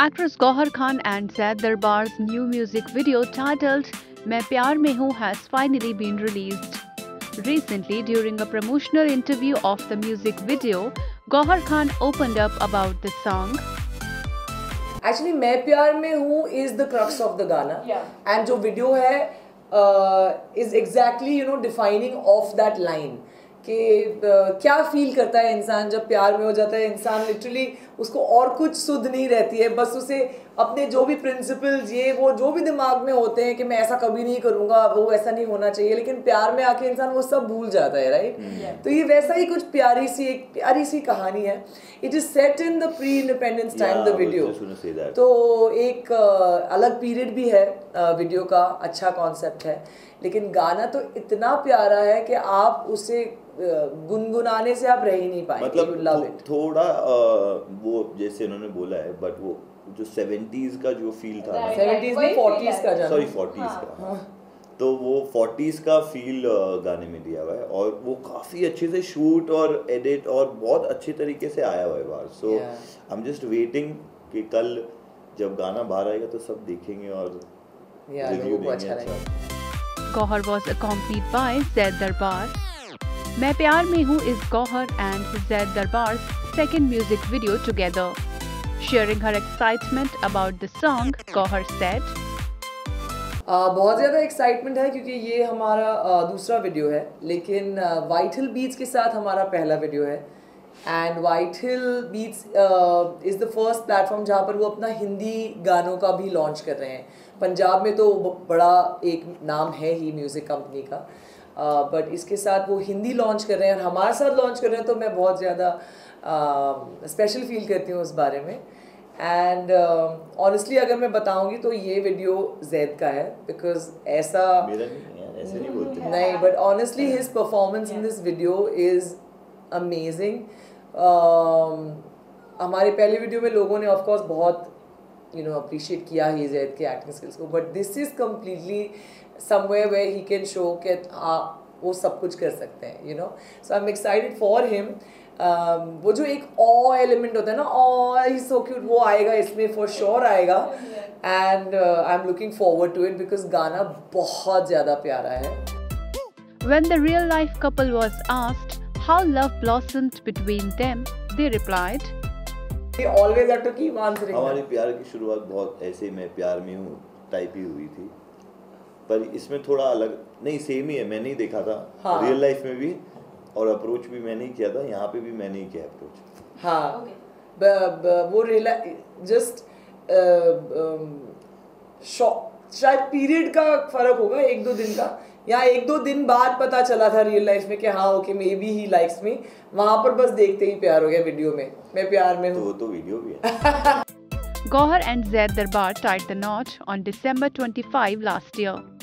Actress Gohar Khan and Zaid Darbar's new music video titled Main Pyar Mein Hu has finally been released. Recently, during a promotional interview of the music video, Gohar Khan opened up about the song. Actually मैं प्यार में हूँ is the crux of the गाना and जो video है is exactly you know defining of that line कि क्या feel करता है इंसान जब प्यार में हो जाता है इंसान लिटरली उसको और कुछ सुध नहीं रहती है। बस उसे अपने जो भी प्रिंसिपल्स ये वो जो भी दिमाग में होते हैं कि मैं ऐसा कभी नहीं करूँगा वो ऐसा नहीं होना चाहिए लेकिन प्यार में आके इंसान वो सब भूल जाता है राइट hmm. तो ये वैसा ही कुछ प्यारी सी एक प्यारी सी कहानी है। It is set in the pre independence time the video तो एक अलग पीरियड भी है वीडियो का अच्छा कॉन्सेप्ट है। लेकिन गाना तो इतना प्यारा है कि आप उसे गुनगुनाने से आप रह ही नहीं पाए मतलब लव इट थोड़ा वो जैसे उन्होंने बोला है बट वो जो सेवेंटीज का जो फील था सेवेंटीज में फोर्टीज का सॉरी फोर्टीज का हाँ। तो वो फोर्टीज का फील गाने में दिया हुआ है और वो काफ़ी अच्छे से शूट और एडिट और बहुत अच्छे तरीके से आया हुआ है बाहर। So I am just waiting कि कल जब गाना बाहर आएगा तो सब देखेंगे और रिव्यू देंगे अच्छा, अच्छा। Gohar was accompanied by Zaid मैं प्यार में हूँ is Gohar and Zaid Darbar's second music video together. Sharing her excitement about the song, Gohar said, uh, बहुत ज़्यादा एक्साइटमेंट है क्योंकि ये हमारा uh, दूसरा वीडियो है लेकिन वाइट हिल बीच के साथ हमारा पहला वीडियो है। And White Hill Beats is the first platform जहाँ पर वो अपना हिंदी गानों का भी लॉन्च कर रहे हैं। पंजाब में तो बड़ा एक नाम है ही म्यूज़िक कंपनी का। बट uh, इसके साथ वो हिंदी लॉन्च कर रहे हैं और हमारे साथ लॉन्च कर रहे हैं तो मैं बहुत ज़्यादा स्पेशल uh, फील करती हूँ उस बारे में। एंड ऑनेस्टली uh, अगर मैं बताऊँगी तो ये वीडियो जैद का है बिकॉज़ ऐसा नहीं नहीं but honestly his performance in this video is amazing हमारे पहले वीडियो में लोगों ने ऑफकोर्स बहुत यू नो अप्रिशिएट किया ही जैद के एक्टिंग स्किल्स को। But this is completely somewhere way he can show कि हाँ वो सब कुछ कर सकते हैं you know so I am excited for him वो जो एक ऑ एलिमेंट होता है ना ऑ ही सो क्यूट वो आएगा इसमें फॉर श्योर आएगा। And I am looking forward to it because गाना बहुत ज़्यादा प्यारा है। When the real life couple was asked how love blossomed between them, they replied, Always have to keep answering. हमारे प्यार की शुरुआत बहुत ऐसे मैं प्यार में हूँ टाइप ही हुई थी पर इसमें थोड़ा अलग नहीं सेम ही है मैंने ही देखा था हाँ. रियल लाइफ में भी और अप्रोच भी मैंने ही किया था यहाँ पे भी मैंने ही किया अप्रोच हाँ okay. ब, ब, वो जस्ट शायद पीरियड का फ़र्क होगा एक दो दिन का यहाँ एक दो दिन बाद पता चला था रियल लाइफ में कि हाँ okay maybe he likes me वहाँ पर बस देखते ही प्यार हो गया वीडियो में। मैं प्यार में हूँ। तो, तो वीडियो भी है। Gohar and Zaid Darbar tied the knot on December 25 last year.